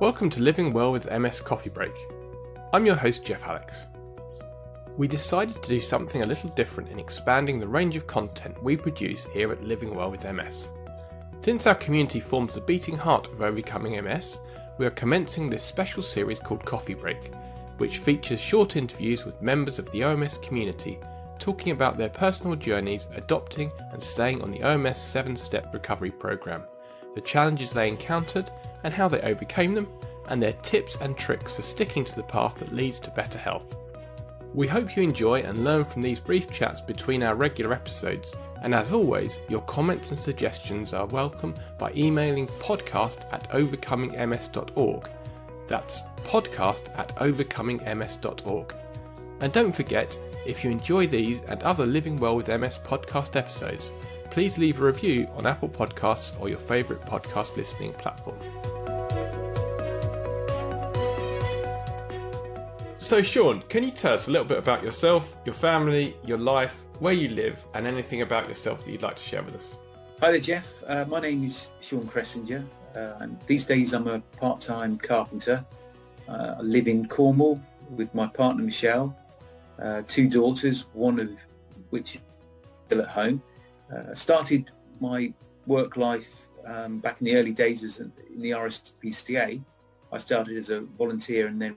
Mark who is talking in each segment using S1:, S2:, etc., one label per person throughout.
S1: Welcome to Living Well with MS Coffee Break. I'm your host, Geoff Allix. We decided to do something a little different in expanding the range of content we produce here at Living Well with MS. Since our community forms the beating heart of overcoming MS, we are commencing this special series called Coffee Break, which features short interviews with members of the OMS community talking about their personal journeys adopting and staying on the OMS 7 step recovery program, the challenges they encountered, and how they overcame them, and their tips and tricks for sticking to the path that leads to better health. We hope you enjoy and learn from these brief chats between our regular episodes, and as always, your comments and suggestions are welcome by emailing podcast at overcomingms.org. That's podcast at overcomingms.org. And don't forget, if you enjoy these and other Living Well with MS podcast episodes, please leave a review on Apple Podcasts or your favourite podcast listening platform. So, Sean, can you tell us a little bit about yourself, your family, your life, where you live, and anything about yourself that you'd like to share with us?
S2: Hi there, Geoff. Uh, my name is Sean Kressinger, uh, and these days I'm a part-time carpenter. Uh, I live in Cornwall with my partner Michelle, uh, two daughters, one of which is still at home. Uh, started my work life um, back in the early days as in the RSPCA. I started as a volunteer and then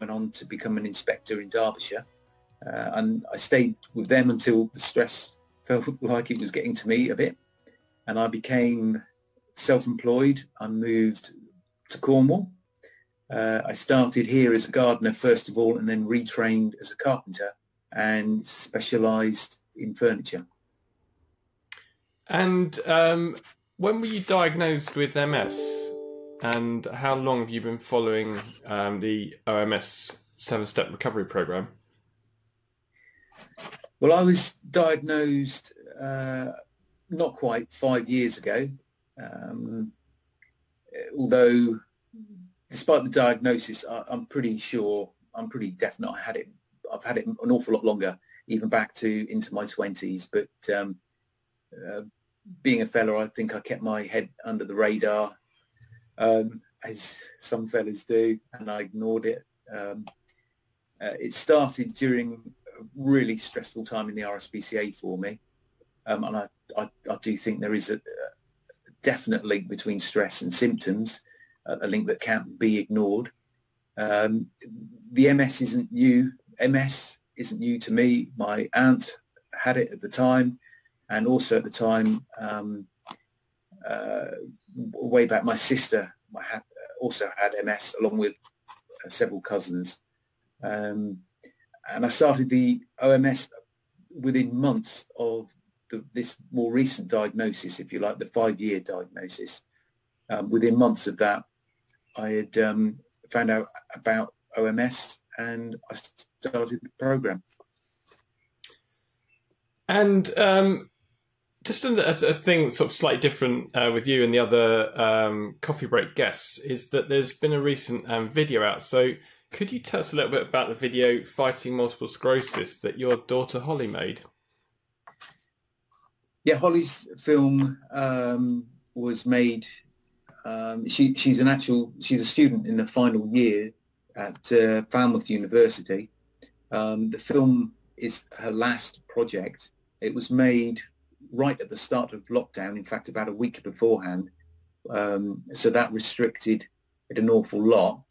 S2: went on to become an inspector in Derbyshire. Uh, and I stayed with them until the stress felt like it was getting to me a bit. And I became self-employed. I moved to Cornwall. Uh, I started here as a gardener first of all and then retrained as a carpenter and specialised in furniture.
S1: And um, when were you diagnosed with MS? And how long have you been following um, the OMS seven step recovery program?
S2: Well, I was diagnosed uh, not quite five years ago, um, although despite the diagnosis, I, am pretty sure, I'm pretty definite I had it. I've had it an awful lot longer, even back to into my 20s. But um, uh, being a fellow, I think I kept my head under the radar um, as some fellas do, and I ignored it. Um, uh, it started during a really stressful time in the RSPCA for me, um, and I, I, I, do think there is a, a, definite link between stress and symptoms, a link that can't be ignored. Um, the MS isn't new. MS isn't new to me. My aunt had it at the time, and also at the time, um, uh, way back, my sister also had MS along with uh, several cousins. Um, and I started the OMS within months of the, this more recent diagnosis, if you like, the five-year diagnosis. Um, within months of that, I had um, found out about OMS and I started the program.
S1: And um, just a, a, thing sort of slightly different uh, with you and the other um, coffee break guests is that there's been a recent um, video out. So could you tell us a little bit about the video fighting multiple sclerosis that your daughter Holly made?
S2: Yeah, Holly's film um, was made. Um, she, she's an actual. She's a student in the final year at uh, Falmouth University. Um, the film is her last project. It was made right at the start of lockdown, in fact, about a week beforehand. Um, so that restricted it an awful lot.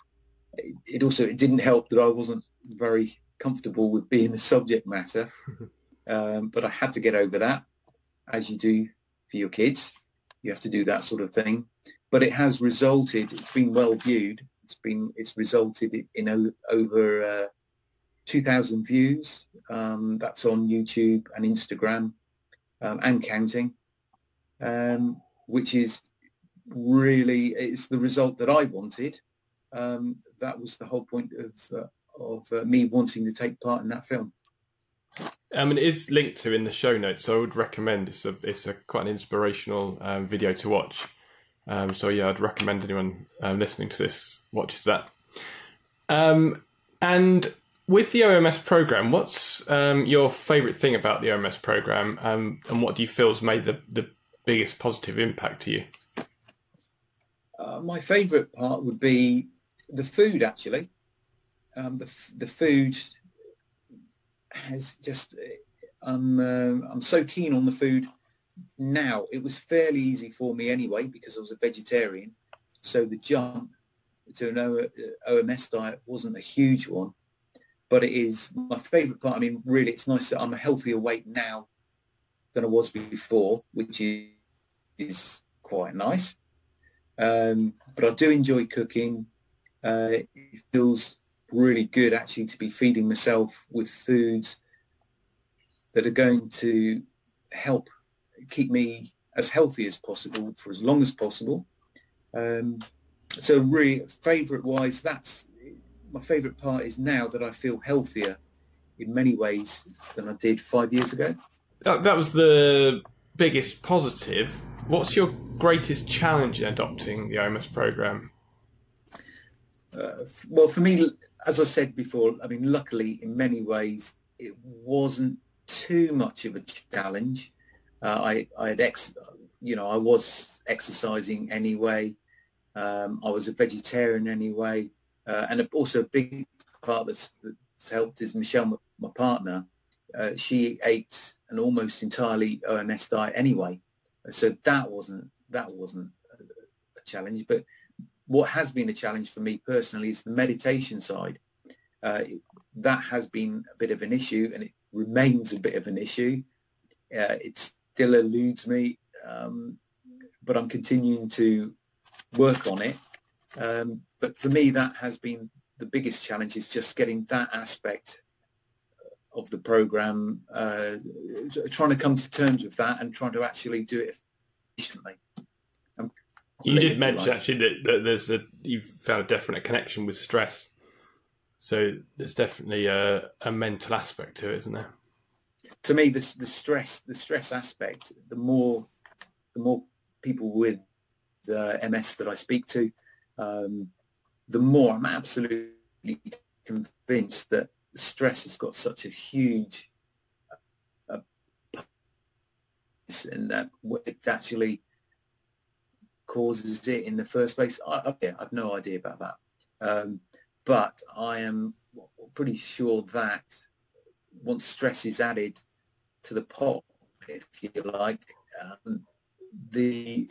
S2: It, it, also it didn't help that I wasn't very comfortable with being the subject matter, um, but I had to get over that, as you do for your kids. You have to do that sort of thing. But it has resulted. It's been well viewed. It's been. It's resulted in over uh, 2,000 views. Um, that's on YouTube and Instagram um, and counting, um, which is really it's the result that I wanted. Um, that was the whole point of uh, of uh, me wanting to take part in that film.
S1: I mean, it is linked to in the show notes, so I would recommend. It's a it's a quite an inspirational um, video to watch. Um, so yeah, I'd recommend anyone um, listening to this watches that. Um, and with the OMS program, what's um, your favourite thing about the OMS program, um, and what do you feel has made the, the biggest positive impact to you?
S2: Uh, my favourite part would be the food, actually. Um, the the food has just I'm uh, I'm so keen on the food now. It was fairly easy for me anyway because I was a vegetarian, so the jump to an OMS diet wasn't a huge one, but it is my favourite part. I mean, really, it's nice that I'm a healthier weight now than I was before, which is, is quite nice. Um, but I do enjoy cooking. Uh, it feels really good actually to be feeding myself with foods that are going to help keep me as healthy as possible for as long as possible. Um, so really favorite wise, that's my favorite part is now that I feel healthier in many ways than I did five years ago.
S1: That, that was the biggest positive. What's your greatest challenge in adopting the OMS program?
S2: Uh, well, for me, as I said before, I mean, luckily, in many ways, it wasn't too much of a challenge. Uh, I, I had ex, you know, I was exercising anyway. Um, I was a vegetarian anyway, uh, and also a big part that's, that's helped is Michelle, my partner. Uh, she ate an almost entirely OMS diet anyway, so that wasn't that wasn't a, a challenge. But what has been a challenge for me personally is the meditation side. Uh, that has been a bit of an issue, and it remains a bit of an issue. Uh, it still eludes me, um, but I'm continuing to work on it. Um, but for me, that has been the biggest challenge is just getting that aspect of the program, uh, trying to come to terms with that and trying to actually do it efficiently.
S1: You did mention like. actually that, that, there's a you've found a definite connection with stress. So there's definitely a, a mental aspect to it, isn't there?
S2: To me, the the stress the stress aspect, the more the more people with the MS that I speak to, um, the more I'm absolutely convinced that stress has got such a huge uh, and that it actually causes it in the first place. I, okay, I've no idea about that. Um, but I am pretty sure that once stress is added to the pot, if you like, um, the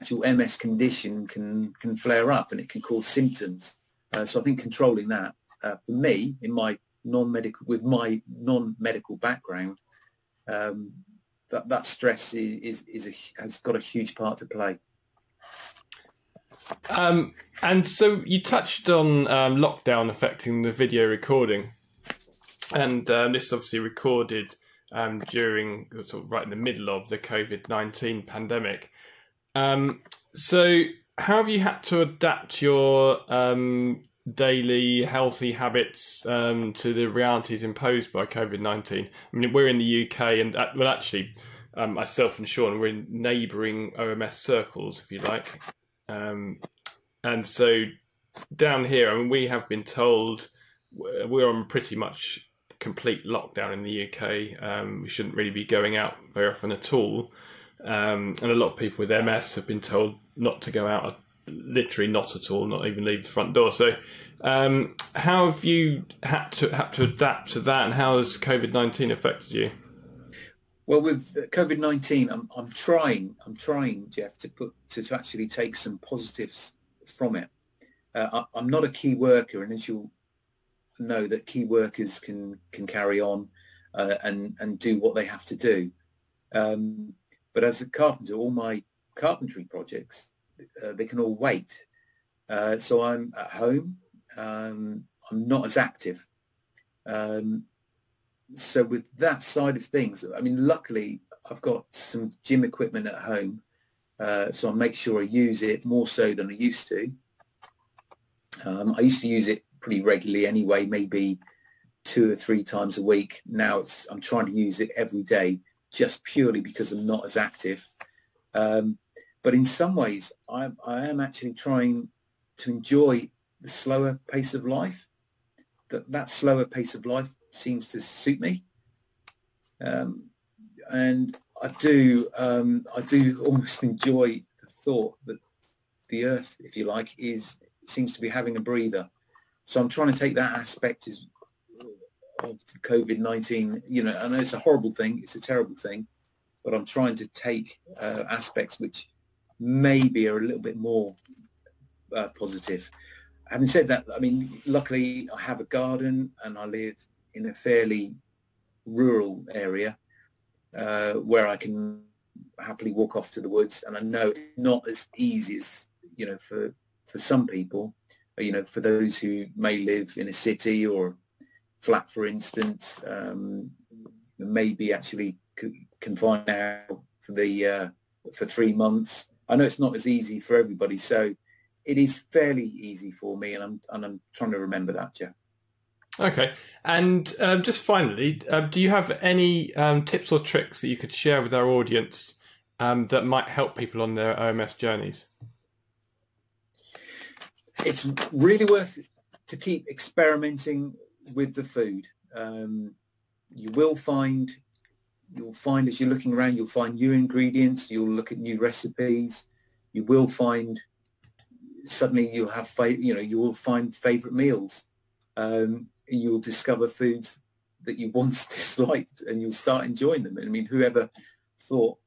S2: actual MS condition can can flare up and it can cause symptoms. Uh, so I think controlling that uh, for me in my non-medical with my non-medical background, um, that that stress is is, is a, has got a huge part to play.
S1: Um, and so you touched on um, lockdown affecting the video recording, and um, this obviously recorded um, during sort of right in the middle of the COVID nineteen pandemic. Um, so, how have you had to adapt your um, daily healthy habits to the realities imposed by COVID nineteen? I mean, we're in the UK, and uh, well, actually. myself and Sean, we're in neighbouring OMS circles, if you like. Um, and so down here, I mean, we have been told we're on pretty much complete lockdown in the UK. Um, we shouldn't really be going out very often at all. Um, and a lot of people with MS have been told not to go out, literally not at all, not even leave the front door. So, um, how have you had to had to adapt to that, and how has COVID nineteen affected you?
S2: Well, with COVID nineteen, I'm I'm trying I'm trying Geoff to put to, to actually take some positives from it. Uh, I, am not a key worker, and as you'll know, that key workers can can carry on uh, and and do what they have to do. Um, but as a carpenter, all my carpentry projects uh, they can all wait. Uh, so I'm at home. Um, I'm not as active. Um, so with that side of things, I mean, luckily I've got some gym equipment at home, uh, so I make sure I use it more so than I used to. Um, I used to use it pretty regularly anyway, maybe two or three times a week. Now it's I'm trying to use it every day, just purely because I'm not as active. Um, but in some ways, I, I am actually trying to enjoy the slower pace of life. That that slower pace of life seems to suit me. Um, and I do, um, I do almost enjoy the thought that the earth, if you like, is seems to be having a breather. So I'm trying to take that aspect as, of COVID-19. You know, I know it's a horrible thing, it's a terrible thing, but I'm trying to take uh, aspects which maybe are a little bit more uh, positive. Having said that, I mean, luckily I have a garden and I live in a fairly rural area uh, where I can happily walk off to the woods. And I know it's not as easy as, you know, for, for some people, you know, for those who may live in a city or flat, for instance, um, maybe actually confined now for the, uh, for three months. I know it's not as easy for everybody. So it is fairly easy for me. And I'm, and I'm trying to remember that, yeah.
S1: Okay, and um, just finally, uh, do you have any um, tips or tricks that you could share with our audience um, that might help people on their OMS journeys?
S2: It's really worth to keep experimenting with the food. Um, you will find, you'll find as you're looking around, you'll find new ingredients. You'll look at new recipes. You will find suddenly you'll have, you know, you will find favorite meals. Um, you'll discover foods that you once disliked and you'll start enjoying them. I mean, whoever thought,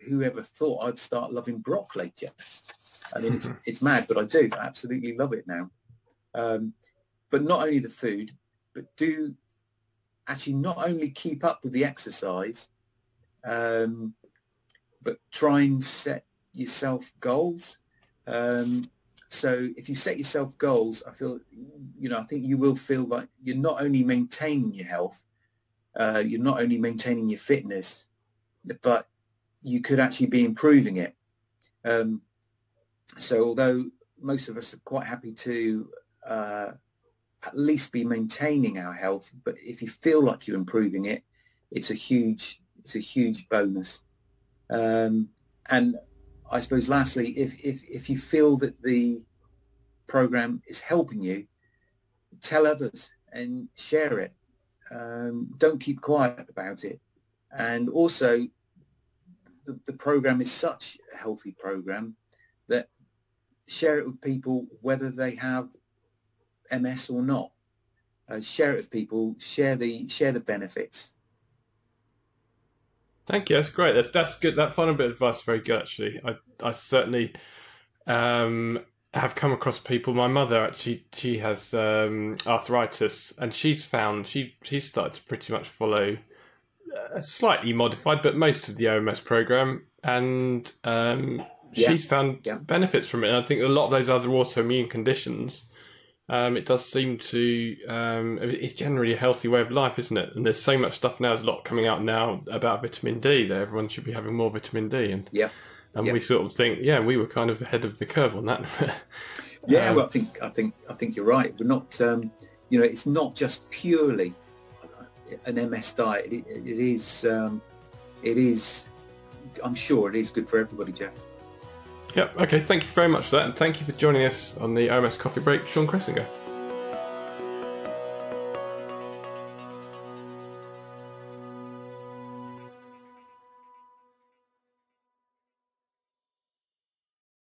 S2: whoever thought I'd start loving broccoli, Geoff? I mean, it's, it's mad, but I do. I absolutely love it now. Um, but not only the food, but do actually not only keep up with the exercise, um, but try and set yourself goals. Um, so if you set yourself goals, I feel, you know, I think you will feel like you're not only maintaining your health, uh, you're not only maintaining your fitness, but you could actually be improving it. Um, so although most of us are quite happy to uh, at least be maintaining our health, but if you feel like you're improving it, it's a huge, it's a huge bonus. Um, and I suppose lastly, if, if, if you feel that the program is helping you, tell others and share it. Um, don't keep quiet about it. And also, the, the program is such a healthy program that share it with people whether they have MS or not. Uh, share it with people. Share the share the benefits.
S1: Thank you. That's great. That's that's good. That final bit of advice is very good. Actually, I I certainly um, have come across people. My mother actually she has um, arthritis, and she's found she she's started to pretty much follow uh, slightly modified, but most of the OMS program, and um, yeah. she's found yeah. benefits from it. And I think a lot of those other autoimmune conditions um, it does seem to um, it's generally a healthy way of life, isn't it? And there's so much stuff now. There's a lot coming out now about vitamin D that everyone should be having more vitamin D, and
S2: yeah,
S1: and we sort of think, yeah, we were kind of ahead of the curve on that.
S2: yeah, um, well, I think I think I think you're right. We're not, um, you know, it's not just purely an MS diet. it, it is, um, it is. I'm sure it is good for everybody, Geoff.
S1: Yep. Okay. Thank you very much for that, and thank you for joining us on the OMS Coffee Break, Sean Kressinger.